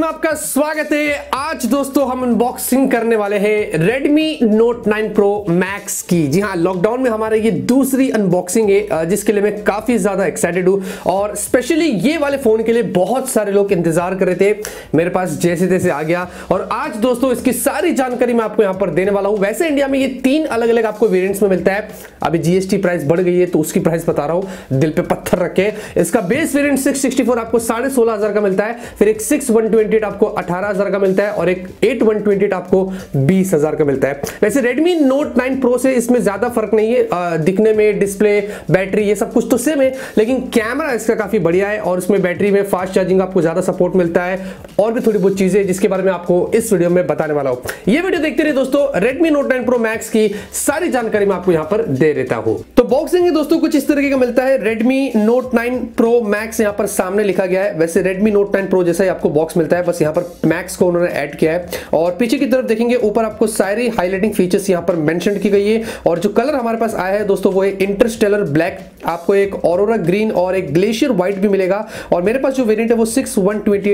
में आपका स्वागत है। आज दोस्तों हम अनबॉक्सिंग करने वाले हैं Redmi Note 9 Pro Max की। जी हाँ लॉकडाउन में हमारे ये दूसरी अनबॉक्सिंग है जिसके लिए मैं काफ़ी ज़्यादा एक्साइटेड हूँ। और स्पेशली ये वाले फ़ोन के लिए बहुत सारे लोग इंतज़ार कर रहे थे। मेरे पास जैसे तैसे आ गया। और आज दोस्तों इसकी सारी जानकारी मैं आपको यहाँ पर देने वाला हूँ। वैसे इंडिया में ये तीन अलग अलग आपको वेरियंट्स में मिलता है। अभी जीएसटी प्राइस बढ़ गई है तो उसकी प्राइस बता रहा हूँ। दिल पे पत्थर रखे। इसका बेस वेरियंट सिक्स आपको साढ़े का मिलता है। फिर एक सिक्स ट्वेंटी आपको अठारह हज़ार का मिलता है और एक एट वन ट्वेंटी आपको बीस हज़ार का मिलता है। वैसे Redmi Note 9 Pro से इसमें ज़्यादा फ़र्क नहीं है आ, दिखने में डिस्प्ले बैटरी ये सब कुछ तो सेम है लेकिन कैमरा इसका काफ़ी बढ़िया है और इसमें बैटरी में फास्ट चार्जिंग आपको ज़्यादा सपोर्ट मिलता है और भी थोड़ी बहुत चीज़ें जिसके बारे में आपको इस वीडियो में बताने वाला हूँ। ये वीडियो देखते रहिए दोस्तों Redmi Note 9 Pro Max की सारी जानकारी मैं आपको यहाँ पर दे देता हूँ। तो बॉक्सिंग दोस्तों कुछ इस तरीके का मिलता है। Redmi Note 9 Pro Max यहाँ पर सामने लिखा गया है। वैसे Redmi Note 9 Pro जैसा ही आपको बॉक्स मिलता है। बस यहाँ पर मैक्स को उन्होंने ऐड किया है। और पीछे की तरफ़ देखेंगे, ऊपर आपको सारी हाईलाइटिंग फीचर्स यहाँ पर मेंशन की गई है। और जो कलर हमारे पास आया है दोस्तों, वो है इंटरस्टेलर ब्लैक आपको एक औरोरा ग्रीन और एक ग्लेशियर व्हाइट भी मिलेगा। और मेरे पास जो वेरियंट है, वो सिक्स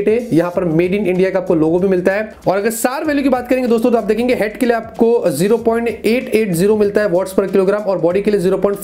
है। यहाँ पर मेड इन इंडिया का आपको लोगो भी मिलता है। और अगर सार वैल्यू की बात करेंगे दोस्तों तो आप देखेंगे हेड के लिए आपको ज़ीरो मिलता है वॉट्स पर किलोग्राम और बॉडी के लिए ज़ीरो पॉइंट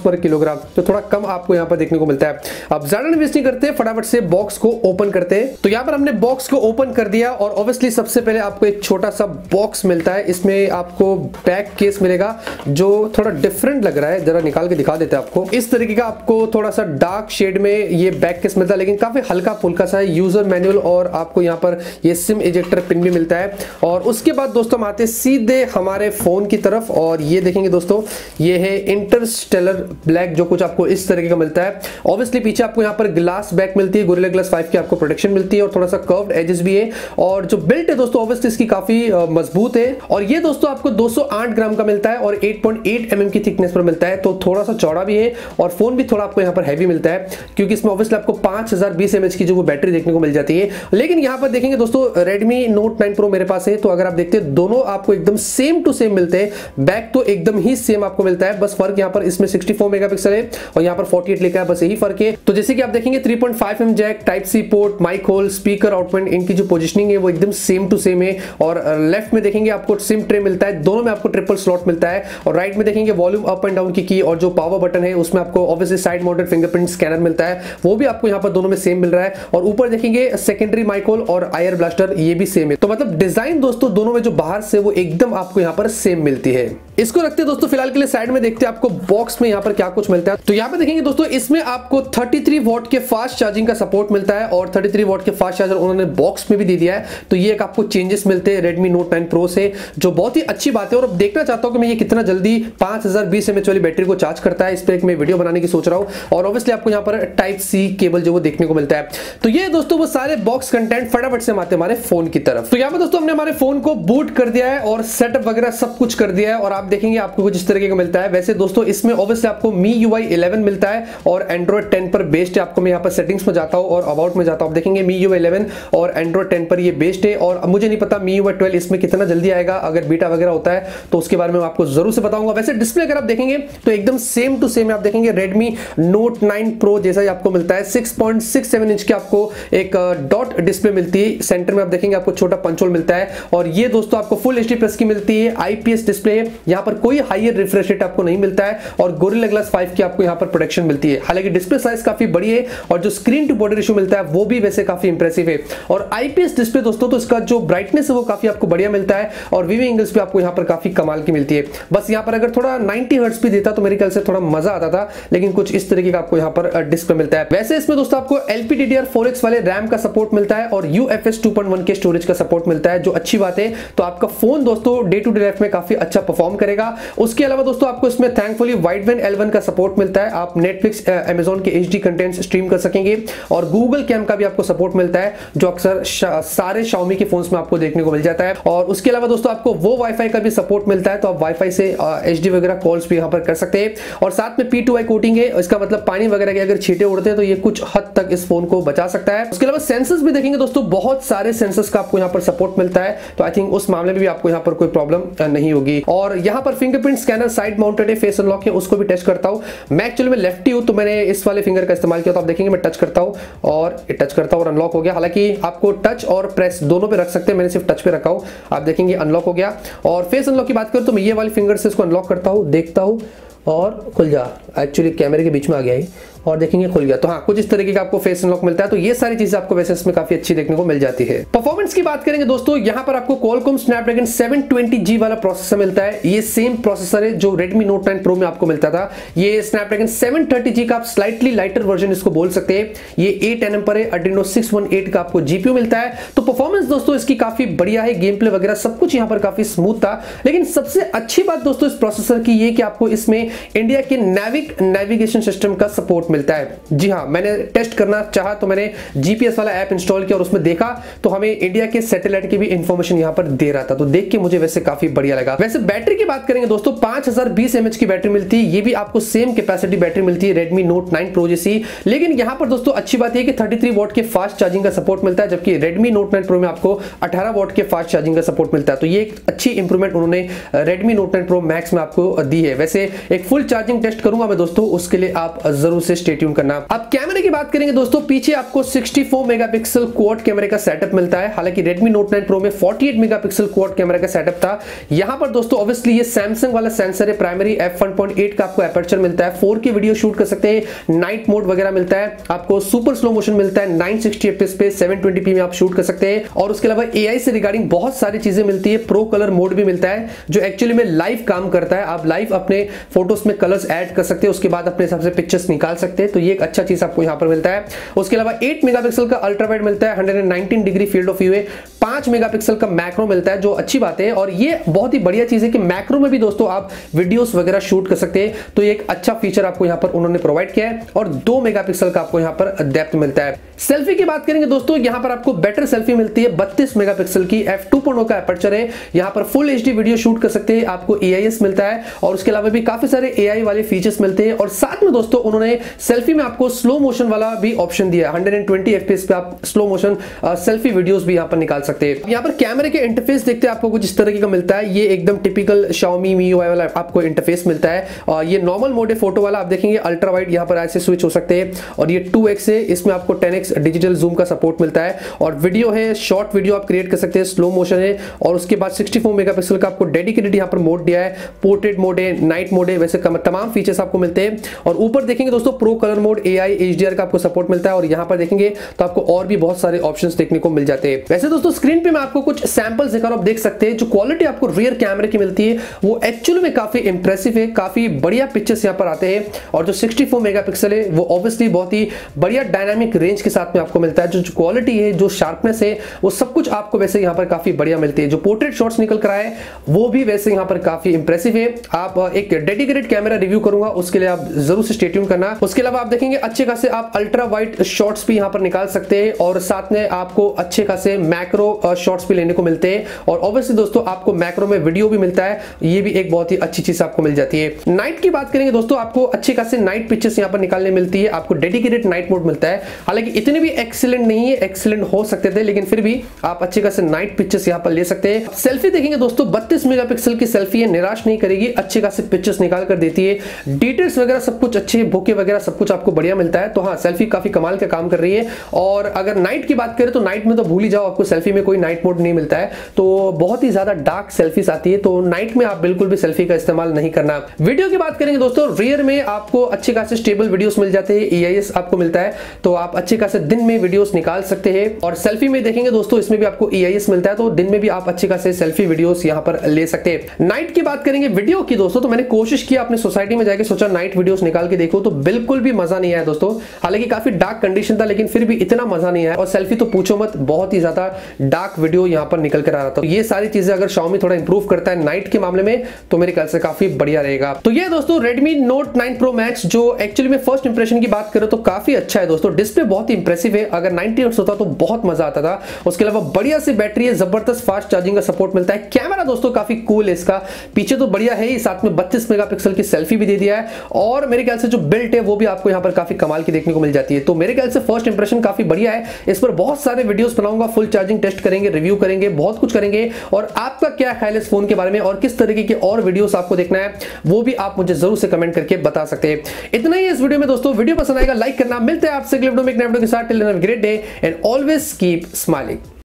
पर किलोग्राम तो थोड़ा कम आपको यहाँ पर देखने को मिलता है। अब ज़्यादा इन्वेस्ट नहीं करते फटाफट से बॉक्स को ओपन करते हैं। तो यहाँ पर हमने बॉक्स को ओपन कर दिया और ऑब्वियसली सबसे पहले आपको एक छोटा सा बॉक्स मिलता है। इसमें आपको बैक केस मिलेगा, जो थोड़ा डिफरेंट लग रहा है। जरा निकाल के दिखा देते हैं आपको। इस तरीके का आपको थोड़ा सा डार्क शेड में ये बैक केस मिलता है, लेकिन काफ़ी हल्का फुल्का सा है। यूज़र मैनुअल और आपको यहाँ पर ये सिम इजेक्टर पिन भी मिलता है। और उसके बाद दोस्तों हम आते सीधे हमारे फ़ोन की तरफ़। और ये देखेंगे दोस्तों, ये है इंटरस्टेलर ब्लैक जो कुछ आपको इस तरीके का मिलता है। ऑब्वियसली पीछे आपको यहाँ पर ग्लास बैक मिलती है। गोरिल्ला ग्लास 5 की आपको प्रोटेक्शन मिलती है। और थोड़ा सा कर्व्ड एजेस भी है। और जो बिल्ट है दोस्तों ऑब्वियसली इसकी काफ़ी मज़बूत है। और ये दोस्तों आपको 208 ग्राम का मिलता है और 8.8 पॉइंट mm की थिकनेस पर मिलता है। तो थोड़ा सा चौड़ा भी है और फ़ोन भी थोड़ा आपको यहाँ पर हैवी मिलता है, क्योंकि इसमें ऑब्वियसली आपको 5020 mAh की जो वो बैटरी देखने को मिल जाती है। लेकिन यहाँ पर देखेंगे दोस्तों, Redmi Note 9 Pro मेरे पास है तो अगर आप देखते हैं, दोनों आपको एकदम सेम टू सेम मिलते हैं। बैक तो एकदम ही सेम आपको मिलता है, बस फ़र्क यहाँ पर इसमें 64 मेगापिक्सल है और यहाँ पर 48 लिखा है, बस यही फ़र्क है। तो जैसे कि आप देखेंगे 3.5 M jack type C port mic hole speaker output इनकी जो पोजिशनिंग है, वो एकदम सेम टू सेम है। और लेफ़्ट में देखेंगे आपको सिम ट्रे मिलता है। दोनों में आपको ट्रिपल स्लॉट मिलता है। और राइट में देखेंगे वॉल्यूम अप एंड डाउन की की और जो पावर बटन है, उसमें आपको obviously side mounted fingerprint scanner मिलता है। वो भी आपको यहाँ पर दोनों में सेम मिल रहा है। और ऊपर देखेंगे सेकेंडरी माइकोल और आयर ब्लास्टर ये भी सेम है। तो मतलब डिज़ाइन दोस्तों, दोनों में जो बाहर से वो एकदम आपको यहाँ पर सेम मिलती है। इसको रखते हैं दोस्तों, फ़िलहाल के लिए साइड में देखते हैं आपको बॉक्स में यहाँ पर क्या कुछ मिलता है। तो यहाँ पे देखेंगे दोस्तों, इसमें आपको 33 वॉट के फास्ट चार्जिंग का सपोर्ट मिलता है और 33 वॉट के फास्ट चार्जर उन्होंने बॉक्स में भी दे दिया है। तो ये एक आपको चेंजेस मिलते हैं रेडमी नोट 9 प्रो से, जो बहुत ही अच्छी बात है। और अब देखना चाहता हूँ कि मैं ये कितना जल्दी पाँच हज़ार वाली बैटरी को चार्ज करता है। इस पर एक मैं वीडियो बनाने की सोच रहा हूँ और ऑब्वियसली आपको यहाँ पर टाइप सी केबल जो वो देखने को मिलता है। तो ये दोस्तों, वो सारे बॉक्स कंटेंट फटाफट से आते हमारे फ़ोन की तरफ़। तो यहाँ पर दोस्तों, हमने हमारे फ़ोन को बूट कर दिया है और सेटअप वगैरह सब कुछ कर दिया है और आप देखेंगे आपको कुछ इस तरीके का मिलता है। वैसे दोस्तों, इसमें ऑब्वियसली आपको मी यू आई मिलता है और एंड्रॉइड टेन पर बेस्ड है। आपको मैं यहाँ पर सेटिंग्स में जाता हूँ और अबाउट में जाता हूँ। देखेंगे मी यू इलेवन और एंड्रॉइड टेन पर ये बेस्ड है और मुझे नहीं पता मी यू ट्वेल्व इसमें कितना जल्दी आएगा। अगर बीटा वगैरह होता है तो उसके बारे में आपको ज़रूर से बताऊँगा। वैसे डिस्प्ले अगर आप देखेंगे तो एकदम सेम टू सेम आप देखेंगे Redmi Note 9 Pro जैसा ही आपको मिलता है। 6.67 इंच की आपको एक डॉट डिस्प्ले मिलती है। सेंटर में आप देखेंगे आपको छोटा पंचोल मिलता है। और ये दोस्तों आपको फुल एच प्लस की मिलती है। आईपीएस डिस्प्ले यहाँ पर कोई हाइयर रिफ्रेश रेट आपको नहीं मिलता है और गोरिल्ला ग्लास 5 की आपको यहाँ पर प्रोटेक्शन मिलती है। हालाँकि डिस्प्ले साइज़ काफ़ी बड़ी है और जो स्क्रीन टू बॉडी रेशियो मिलता है, वो भी वैसे काफ़ी इंप्रेसिव है। और आईपीएस डिस्प्ले दोस्तों तो इसका जो ब्राइटनेस है, वो काफ़ी आपको बढ़िया मिलता है और वीवी एंगल्स भी आपको यहाँ पर काफ़ी कमाल की मिलती है। बस यहाँ पर अगर थोड़ा 90 हर्ट्ज भी देता तो मेरे ख्याल से थोड़ा मज़ा आता था, लेकिन कुछ इस तरीके का आपको यहाँ पर डिस्प्ले मिलता है। वैसे इसमें दोस्तों आपको LPDDR 4X वाले रैम का सपोर्ट मिलता है और UFS 2.1 के स्टोरेज का सपोर्ट मिलता है, जो अच्छी बात है। तो आपका फ़ोन दोस्तों डे टू डे लाइफ में काफ़ी अच्छा परफॉर्म करेगा। उसके अलावा दोस्तों, आपको इसमें थैंकफुली वाइड वैन एल का सपोर्ट मिलता है। आप नेटफ्लिक्स अमेजोन के एच कंटेंट स्ट्रीम कर सकेंगे। और गूगल कैम का भी आपको सपोर्ट मिलता है, जो अक्सर सारे शाओमी के फोन्स में आपको देखने को मिल जाता है। और उसके अलावा दोस्तों, आपको वो वाईफाई का भी सपोर्ट मिलता है तो आप वाईफाई से एचडी वगैरह कॉल्स भी यहाँ पर कर सकते हैं। और साथ में पी टू कोटिंग है, इसका मतलब पानी वगैरह के अगर छीटे उड़ते हैं तो ये कुछ हद तक इस फ़ोन को बचा सकता है। उसके अलावा सेंसर्स भी देखेंगे दोस्तों, बहुत सारे सेंसर्स का आपको यहाँ पर सपोर्ट मिलता है। तो आई थिंक उस मामले में भी आपको यहाँ पर कोई प्रॉब्लम नहीं होगी। और यहाँ पर फिंगरप्रिंट स्कैनर साइड माउंटेड है फेस अनलॉक है, उसको भी टेस्ट करता हूँ। मैं एक्चुअली में लेफ्टी हूँ तो मैंने इस वाले फिंगर का इस्तेमाल किया तो आप देखेंगे मैं टच करता हूँ और टच करता हूँ और अनलॉक हो गया। हालाँकि आपको टच और प्रेस दोनों पे रख सकते हैं, मैंने सिर्फ़ टच पे रखा हूँ। आप देखेंगे अनलॉक हो गया। और फेस अनलॉक की बात करूँ तो मैं ये वाले फिंगर से इसको अनलॉक करता हूँ, देखता हूँ और खुल जा। एक्चुअली कैमरे के बीच में आ गया है और देखेंगे खुल गया। तो हाँ कुछ इस तरीके का आपको फेस अनलॉक मिलता है तो ये सारी चीज़ें आपको वैसे इसमें काफ़ी अच्छी देखने को मिल जाती है। परफॉर्मेंस की बात करेंगे दोस्तों, यहाँ पर आपको कॉलकॉम स्नैपड्रैगन 720G वाला प्रोसेसर मिलता है। ये सेम प्रोसेसर है जो Redmi Note 9 Pro में आपको मिलता था। ये स्नैपड्रैगन 730G का आप स्लाइटली लाइटर वर्जन इसको बोल सकते हैं। ये 8 nm पर है, Adreno 618 का आपको जीपीयू मिलता है। तो परफॉर्मेंस दोस्तों, इसकी काफ़ी बढ़िया है गेम प्ले वगैरह सब कुछ यहाँ पर काफ़ी स्मूथ था। लेकिन सबसे अच्छी बात दोस्तों इस प्रोसेसर की ये कि आपको इसमें इंडिया के नेविक नेविगेशन सिस्टम का सपोर्ट मिलता है। जी हाँ मैंने टेस्ट करना चाहा तो मैंने जीपीएस वाला ऐप इंस्टॉल किया और उसमें देखा। तो हमें इंडिया के सैटेलाइट की भी इंफॉर्मेशन यहाँ पर दे रहा था। तो देख के मुझे वैसे काफ़ी बढ़िया लगा। वैसे बैटरी की बात करेंगे दोस्तों, पाँच हज़ार की बैटरी मिलती है ये भी आपको सेम कैपेसिटी बैटरी मिलती है रेडमी नोट नाइन प्रो जैसी। लेकिन यहाँ पर दोस्तों, अच्छी बात है कि थर्टी थ्री वोट के फास्ट चार्जिंग का सपोर्ट मिलता है, जबकि रेडमी नोट नाइन प्रो में आपको अठारह वोट के फास्ट चार्जिंग का सपोर्ट मिलता है। तो ये एक अच्छी इंप्रूवमेंट उन्होंने Redmi Note nine Pro Max में आपको दी है। वैसे एक फुल चार्जिंग टेस्ट करूँगा मैं दोस्तों, उसके लिए आप ज़रूर से स्टेट्यून करना। अब कैमरे की बात करेंगे दोस्तों, पीछे आपको 64 मेगापिक्सल क्वाड कैमरे का सेटअप मिलता है। हालाँकि Redmi Note 9 Pro में 48 मेगापिक्सल क्वाड कैमरा का सेटअप था। यहाँ पर दोस्तों ऑब्वियसली ये Samsung वाला सेंसर है प्राइमरी f1.8 का आपको एपर्चर मिलता है। 4K वीडियो शूट कर सकते हैं नाइट मोड वगैरह मिलता है, आपको सुपर स्लो मोशन मिलता है 960 fps पे 720p में आप शूट कर सकते हैं। और उसके अलावा AI से रिगार्डिंग बहुत सारी चीज़ें मिलती है प्रो कलर मोड भी मिलता है, जो एक्चुअली में लाइव काम करता है। आप लाइव अपने फ़ोटोज़ में कलर्स ऐड कर सकते हैं, उसके बाद अपने हिसाब से पिक्चर्स निकाल सकते हैं। तो ये एक अच्छा चीज़ आपको यहाँ पर मिलता है। उसके अलावा 8 मेगापिक्सल का अल्ट्रा वाइड मिलता है 119 डिग्री फ़ील्ड ऑफ़ व्यू है 5 मेगापिक्सल का मैक्रो मिलता है, जो अच्छी बात है। और ये बहुत ही बढ़िया चीज़ है कि मैक्रो में भी दोस्तों आप वीडियोस वगैरह शूट कर सकते हैं। तो ये एक अच्छा फीचर आपको यहाँ पर उन्होंने प्रोवाइड किया है और दो मेगापिक्सल का आपको यहाँ पर डेप्थ मिलता है। सेल्फी की बात करेंगे दोस्तों, यहाँ पर आपको बेटर सेल्फी मिलती है। बत्तीस मेगापिक्सल की एफ़ टू का अपर्चर है। यहाँ पर फुल एच वीडियो शूट कर सकते हैं, आपको ए मिलता है। और उसके अलावा भी काफ़ी सारे ए वाले फीचर्स मिलते हैं। और साथ में दोस्तों उन्होंने सेल्फी में आपको स्लो मोशन वाला भी ऑप्शन दिया है। 120 एफपीएस पे आप स्लो मोशन सेल्फी वीडियोस भी यहाँ पर निकाल सकते हैं। यहाँ पर कैमरे के इंटरफेस देखते हैं, आपको कुछ इस तरीके का मिलता है। ये एकदम टिपिकल Xiaomi MIUI वाला आपको इंटरफेस मिलता है। और ये नॉर्मल मोड फ़ोटो वाला, आप देखेंगे अल्ट्रा वाइड यहाँ पर ऐसे स्विच हो सकते हैं। और ये 2x है, इसमें आपको 10x डिजिटल जूम का सपोर्ट मिलता है। और वीडियो है शॉर्ट वीडियो आप क्रिएट कर सकते हैं स्लो मोशन है। और उसके बाद 64 मेगापिक्सल का आपको डेडिकेटेड यहाँ पर मोड दिया है। पोर्ट्रेट मोड है नाइट मोड है, वैसे तमाम फीचर्स आपको मिलते हैं। और ऊपर देखेंगे दोस्तों pro colour mode A I का आपको सपोर्ट मिलता है। और यहाँ पर देखेंगे तो आपको और भी बहुत सारे ऑप्शन देखने को मिल जाते हैं। वैसे दोस्तों स्क्रीन पे मैं आपको कुछ सैंपल्स दिखा रहा आप देख सकते हैं, जो क्वालिटी आपको रियर कैमरे की मिलती है, वो एक्चुअली में काफ़ी इंप्रेसिव है, काफ़ी बढ़िया पिक्चर्स यहाँ पर आते हैं। और जो 64 मेगापिक्सल है, वो ऑब्वियसली बहुत ही बढ़िया डायनामिक रेंज के साथ में आपको मिलता है। जो क्वालिटी है, जो शार्पनेस है, वो सब कुछ आपको वैसे यहाँ पर काफ़ी बढ़िया मिलती है। जो पोर्ट्रेट शॉट्स निकल कर आए, वो भी वैसे यहाँ पर काफ़ी इंप्रेसिव है। आप एक डेडिकेटेड कैमरा रिव्यू करूँगा, उसके लिए आप ज़रूर से स्टेट्यून करना। उसके अलावा आप देखेंगे, अच्छे खासे आप अल्ट्रा वाइट शॉर्ट्स भी यहाँ पर निकाल सकते हैं। और साथ में आपको अच्छे खासे मैक्रो शॉर्ट्स भी लेने को मिलते हैं। और ऑब्वियसली दोस्तों, आपको मैक्रो में वीडियो भी मिलता है। ये भी एक बहुत ही अच्छी चीज़ आपको मिल जाती है। नाइट की बात करेंगे दोस्तों, आपको अच्छे खासे नाइट पिक्चर्स यहाँ पर निकालने मिलती है। आपको डेडिकेटेड नाइट मोड मिलता है। हालाँकि इतने भी एक्सीलेंट नहीं है एक्सीलेंट हो सकते थे, लेकिन फिर भी आप अच्छे खासे नाइट पिक्चर्स यहाँ पर ले सकते हैं। सेल्फी देखेंगे दोस्तों, बत्तीस मेगा की सेल्फी है, निराश नहीं करेगी, अच्छे खासे पिक्चर्स निकाल कर देती है। डिटेल्स वगैरह सब कुछ अच्छे भूखे वगैरह सब कुछ आपको बढ़िया मिलता है। तो हाँ सेल्फी काफ़ी कमाल का काम कर रही है। और अगर नाइट की बात करें तो नाइट में तो भूल ही जाओ आपको सेल्फी में कोई नाइट मोड नहीं मिलता है तो बहुत ही ज़्यादा डार्क सेल्फीज आती है तो नाइट में आप बिल्कुल भी सेल्फी का इस्तेमाल नहीं करना। वीडियो की बात करेंगे दोस्तों रियर में आपको अच्छे खासे स्टेबल वीडियोस मिल जाते हैं ईआईएस आपको मिलता है तो आप अच्छे खासे दिन में वीडियोस निकाल सकते हैं। और सेल्फी में देखेंगे दोस्तों, इसमें भी आपको ई मिलता है तो दिन में भी आप अच्छे खासे सेल्फी वीडियोस यहाँ पर ले सकते हैं। नाइट की बात करेंगे वीडियो की दोस्तों तो मैंने कोशिश किया अपनी सोसाइटी में जाकर सोचा नाइट वीडियोस निकाल के देखो तो बिल्कुल भी मज़ा नहीं आया दोस्तों। हालाँकि काफ़ी डार्क कंडीशन था, लेकिन फिर भी इतना मज़ा नहीं आया, और सेल्फी तो पूछो मत, बहुत ही ज़्यादा डार्क वीडियो यहाँ पर निकल कर आ रहा था। तो ये सारी चीज़ें अगर Xiaomi थोड़ा इंप्रूव करता है नाइट के मामले में तो मेरे ख्याल से काफ़ी बढ़िया रहेगा। तो ये दोस्तों Redmi Note 9 Pro Max, जो एक्चुअली में फ़र्स्ट इंप्रेशन की बात करें तो काफ़ी अच्छा है दोस्तों। डिस्प्ले बहुत ही इंप्रेसिव है। अगर 90 हर्ट्ज होता तो बहुत मज़ा आता था। उसके अलावा बढ़िया से बैटरी है, ज़बरदस्त फास्ट चार्जिंग का सपोर्ट मिलता है। कैमरा दोस्तों काफ़ी कूल है इसका। पीछे तो बढ़िया है ही, साथ में बत्तीस मेगा की सेल्फी भी दे दिया है। और मेरे ख्याल से जो बिल्ट है, वो भी आपको यहाँ पर काफ़ी कमाल की देखने को मिल जाती है। तो मेरे ख्याल से फ़र्स्ट इंप्रेशन काफ़ी बढ़िया है। इस पर बहुत सारे वीडियोस बनाऊँगा फुल चार्जिंग टेस्ट करेंगे रिव्यू करेंगे, बहुत कुछ करेंगे। और आपका क्या ख्याल है इस फ़ोन के बारे में और किस तरीके के और वीडियोस आपको देखना है, वो भी आप मुझे ज़रूर से कमेंट करके बता सकते हैं। इतना ही इस वीडियो में दोस्तों। वीडियो पसंद आएगा लाइक करना। मिलते हैं आपसे great day and always keep smiling